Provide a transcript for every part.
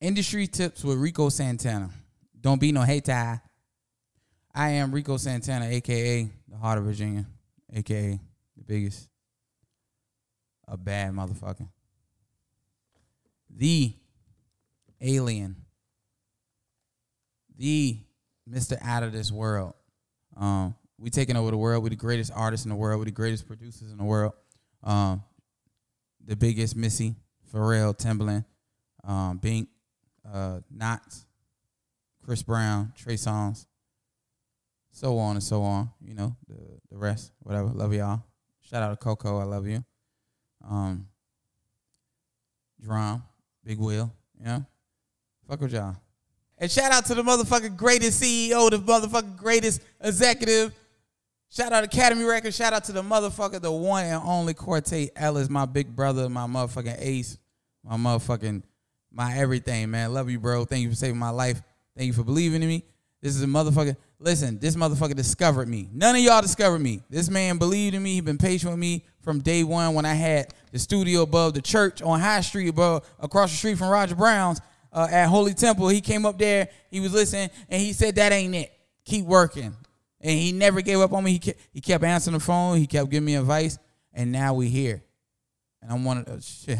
Industry tips with Rico Santana. Don't be no hater. I am Rico Santana, aka the Heart of Virginia, aka the biggest, a bad motherfucker, the alien, the Mister Out of This World. Um, we taking over the world. We the greatest artists in the world. We the greatest producers in the world. Um, the biggest Missy, Pharrell, Timbaland, um, Bink, uh, Nottz, Chris Brown, Trey Songz, so on and so on. You know, the the rest, whatever. Love y'all. Shout out to Coco, I love you. Um, Drum, Big Will, you know, fuck with y'all. And shout out to the motherfucking greatest CEO, the motherfucking greatest executive. Shout out Academy Records. Shout out to the motherfucker, the one and only Corte Ellis, my big brother, my motherfucking ace, my motherfucking my everything, man. Love you, bro. Thank you for saving my life. Thank you for believing in me. This is a motherfucker. Listen, this motherfucker discovered me. None of y'all discovered me. This man believed in me. He been patient with me from day one when I had the studio above the church on High Street, above across the street from Roger Brown's uh, at Holy Temple. He came up there. He was listening, and he said, "That ain't it. Keep working." And he never gave up on me. He kept, he kept answering the phone. He kept giving me advice, and now we here. And I'm one of the shit.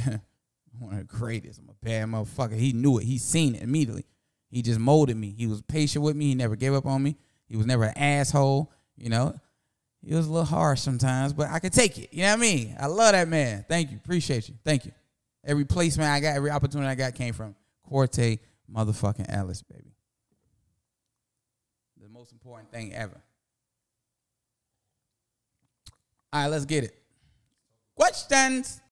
One of the greatest. I'm a bad motherfucker. He knew it. He seen it immediately. He just molded me. He was patient with me. He never gave up on me. He was never an asshole. You know, he was a little harsh sometimes, but I could take it. You know what I mean? I love that man. Thank you. Appreciate you. Thank you. Every placement I got, every opportunity I got came from Corte motherfucking Ellis, baby. The most important thing ever. All right, let's get it. Questions.